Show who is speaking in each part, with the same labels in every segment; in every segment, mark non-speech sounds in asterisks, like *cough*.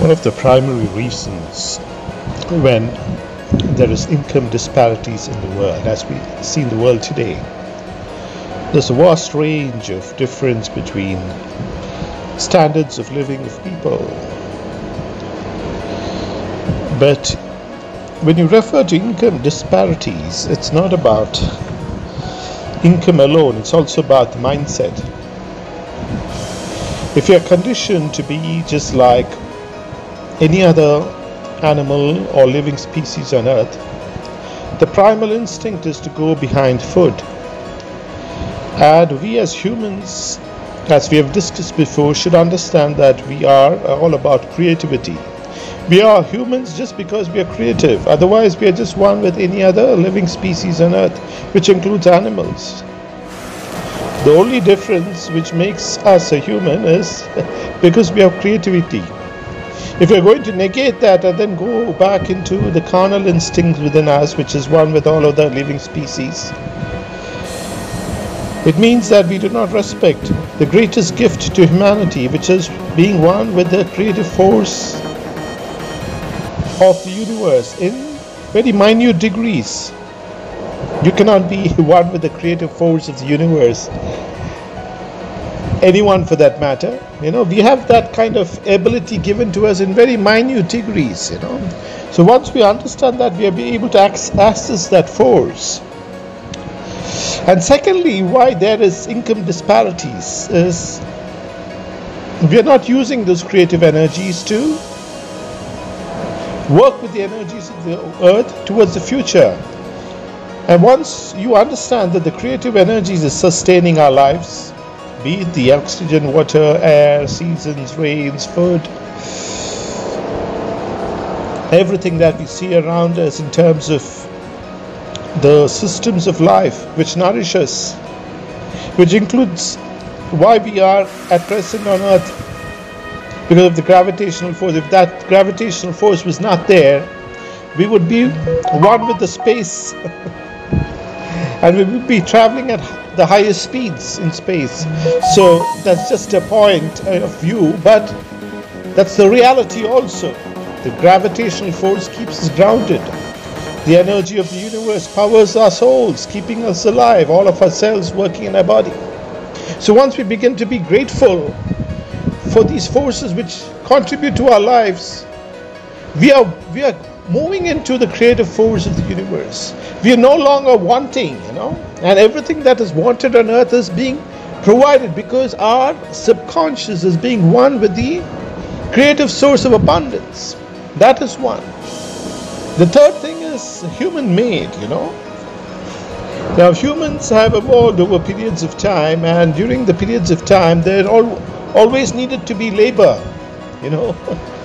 Speaker 1: One of the primary reasons when there is income disparities in the world, as we see in the world today, there's a vast range of difference between standards of living of people. But when you refer to income disparities, it's not about income alone, it's also about the mindset. If you're conditioned to be just like any other animal or living species on earth, the primal instinct is to go behind food. And we as humans, as we have discussed before, should understand that we are all about creativity. We are humans just because we are creative. Otherwise, we are just one with any other living species on earth, which includes animals. The only difference which makes us a human is *laughs* because we have creativity. If we're going to negate that and then go back into the carnal instinct within us, which is one with all other living species, it means that we do not respect the greatest gift to humanity, which is being one with the creative force of the universe in very minute degrees. You cannot be *laughs* one with the creative force of the universe anyone for that matter. You know, we have that kind of ability given to us in very minute degrees, you know. So once we understand that, we are able to access that force. And secondly, why there is income disparities is we are not using those creative energies to work with the energies of the earth towards the future. And once you understand that the creative energies is sustaining our lives, be it the oxygen, water, air, seasons, rains, food, everything that we see around us in terms of the systems of life which nourish us, which includes why we are at present on earth because of the gravitational force. If that gravitational force was not there, we would be one with the space *laughs* and we would be traveling at the highest speeds in space. So that's just a point of view, but that's the reality also. The gravitational force keeps us grounded. The energy of the universe powers our souls, keeping us alive, all of our cells working in our body. So once we begin to be grateful for these forces which contribute to our lives, we are we are moving into the creative force of the universe. We are no longer wanting, you know, and everything that is wanted on earth is being provided because our subconscious is being one with the creative source of abundance. That is one. The third thing is human made, you know. Now, humans have evolved over periods of time, and during the periods of time, there al- always needed to be labor, you know. *laughs*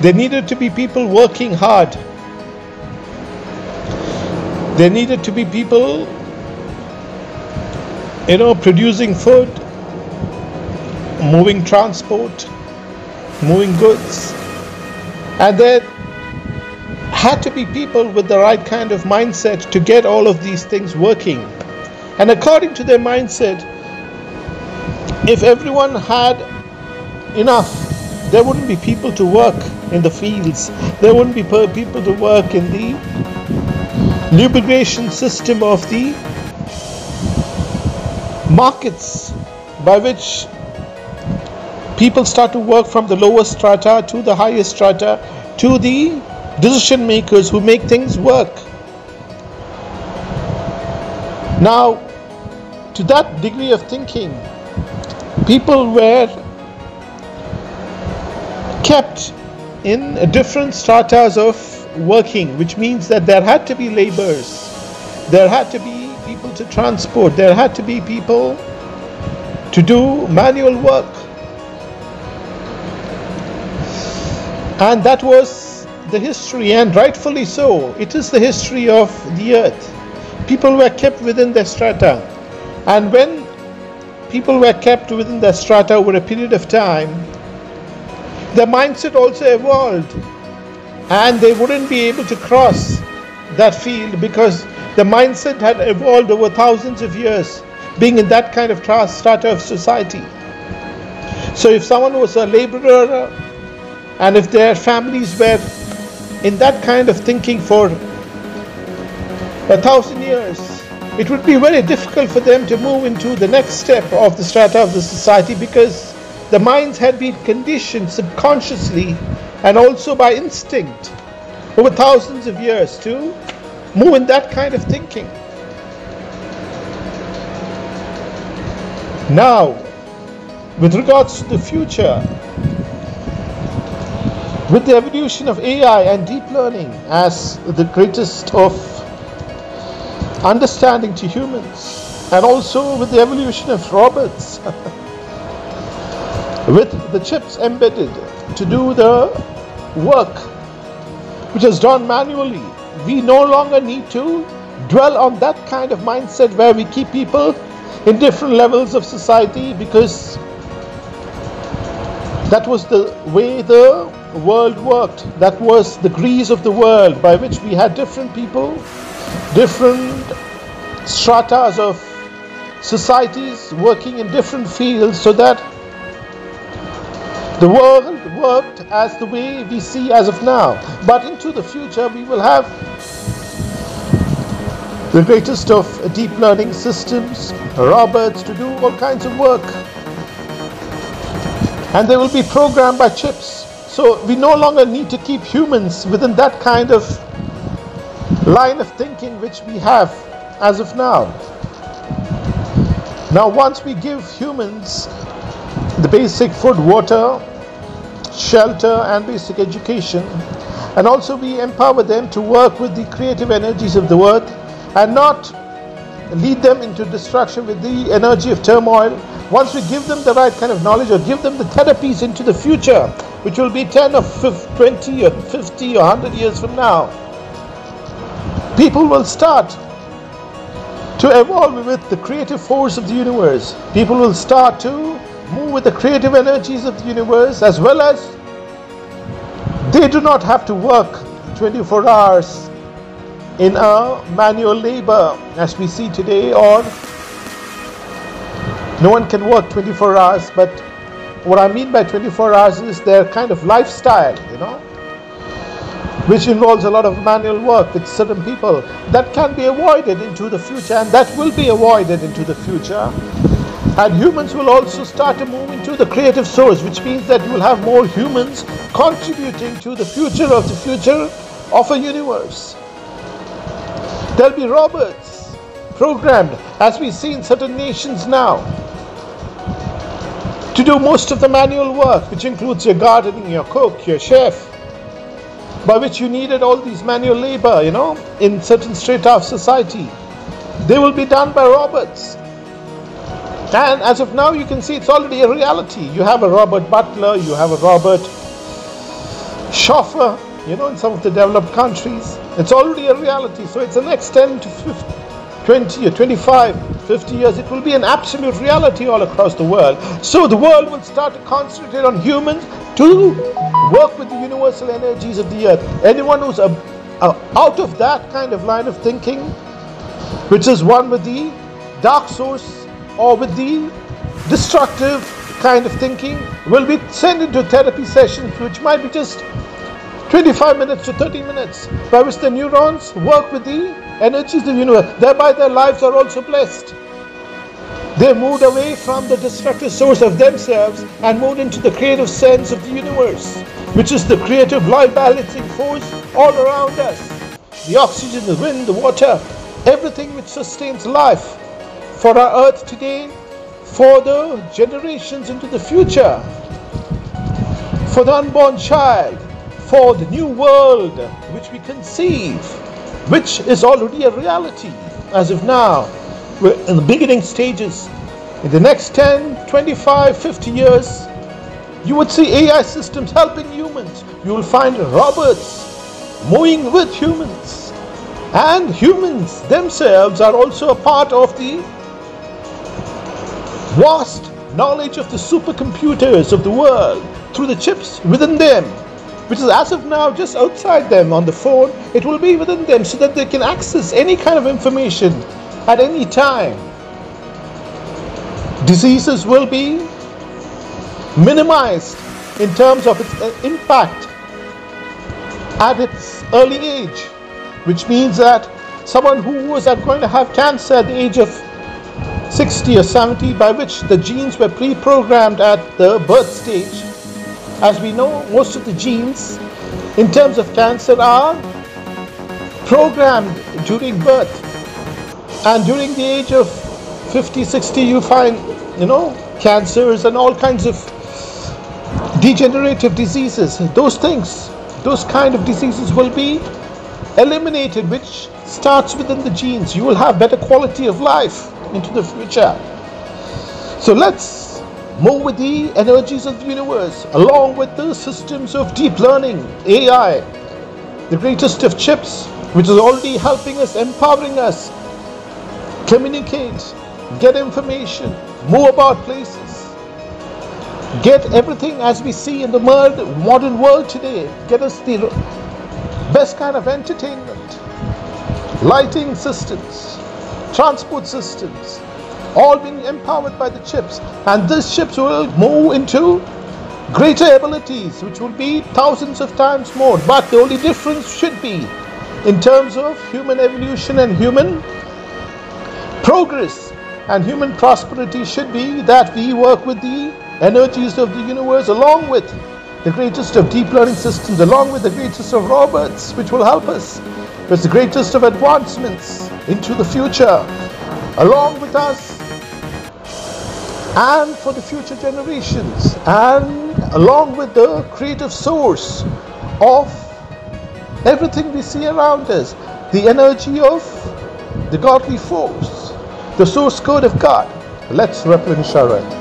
Speaker 1: There needed to be people working hard. There needed to be people, you know, producing food, moving transport, moving goods. And there had to be people with the right kind of mindset to get all of these things working. And according to their mindset, if everyone had enough there wouldn't be people to work in the fields. There wouldn't be people to work in the lubrication system of the markets by which people start to work from the lower strata to the higher strata to the decision makers who make things work. Now, to that degree of thinking, people were kept in different stratas of working, which means that there had to be laborers, there had to be people to transport, there had to be people to do manual work. And that was the history, and rightfully so. It is the history of the earth. People were kept within their strata. And when people were kept within their strata over a period of time, the mindset also evolved. And they wouldn't be able to cross that field because the mindset had evolved over thousands of years being in that kind of strata of society. So if someone was a laborer And if their families were in that kind of thinking for a thousand years, it would be very difficult for them to move into the next step of the strata of the society because the minds had been conditioned subconsciously and also by instinct over thousands of years to move in that kind of thinking. Now, with regards to the future, with the evolution of AI and deep learning as the greatest of understanding to humans, and also with the evolution of robots, *laughs* with the chips embedded to do the work which is done manually, we no longer need to dwell on that kind of mindset where we keep people in different levels of society because that was the way the world worked. That was the grease of the world by which we had different people, different stratas of societies working in different fields so that the world worked as the way we see as of now. But into the future, we will have the greatest of deep learning systems, robots to do all kinds of work. And they will be programmed by chips. So we no longer need to keep humans within that kind of line of thinking which we have as of now. Now, once we give humans the basic food, water, shelter, and basic education, and also we empower them to work with the creative energies of the earth and not lead them into destruction with the energy of turmoil. Once we give them the right kind of knowledge or give them the therapies into the future, which will be 10 or 50, 20 or 50 or 100 years from now, people will start to evolve with the creative force of the universe. People will start to move with the creative energies of the universe as well as they do not have to work 24 hours in a manual labor as we see today or no one can work 24 hours but what i mean by 24 hours is their kind of lifestyle you know which involves a lot of manual work with certain people that can be avoided into the future and that will be avoided into the future and humans will also start to move into the creative source which means that you will have more humans contributing to the future of the future of a universe There'll be robots programmed, as we see in certain nations now, to do most of the manual work, which includes your gardening, your cook, your chef, by which you needed all these manual labor, you know, in certain strata of society. They will be done by robots. And as of now, you can see it's already a reality. You have a robot butler, you have a robot chauffeur, you know, in some of the developed countries. It's already a reality. So it's the next 10 to 50, 20 or 25, 50 years, it will be an absolute reality all across the world. So the world will start to concentrate on humans to work with the universal energies of the earth. Anyone who's a, a, out of that kind of line of thinking, which is one with the dark source or with the destructive kind of thinking, will be sent into therapy sessions, which might be just 25 minutes to 30 minutes, by which the neurons work with the energies of the universe. Thereby, their lives are also blessed. They moved away from the destructive source of themselves and moved into the creative sense of the universe, which is the creative life balancing force all around us. The oxygen, the wind, the water, everything which sustains life for our earth today, for the generations into the future, for the unborn child, for the new world which we conceive, which is already a reality as of now. We're in the beginning stages. In the next 10, 25, 50 years, you would see AI systems helping humans. You will find robots moving with humans. And humans themselves are also a part of the vast knowledge of the supercomputers of the world through the chips within them which is as of now just outside them on the phone. It will be within them so that they can access any kind of information at any time. Diseases will be minimized in terms of its uh, impact at its early age, which means that someone who was going to have cancer at the age of 60 or 70, by which the genes were pre programmed at the birth stage. As we know, most of the genes in terms of cancer are programmed during birth. And during the age of 50, 60, you find, you know, cancers and all kinds of degenerative diseases. Those things, those kind of diseases will be eliminated, which starts within the genes. You will have better quality of life into the future. So let's move with the energies of the universe along with the systems of deep learning, AI, the greatest of chips, which is already helping us, empowering us, communicate, get information, move about places, get everything as we see in the modern world today, get us the best kind of entertainment, lighting systems, transport systems, all being empowered by the chips. And these chips will move into greater abilities, which will be thousands of times more. But the only difference should be in terms of human evolution and human progress and human prosperity should be that we work with the energies of the universe along with the greatest of deep learning systems, along with the greatest of robots, which will help us with the greatest of advancements into the future, along with us and for the future generations, and along with the creative source of everything we see around us, the energy of the godly force, the source code of God. Let's replenish our earth.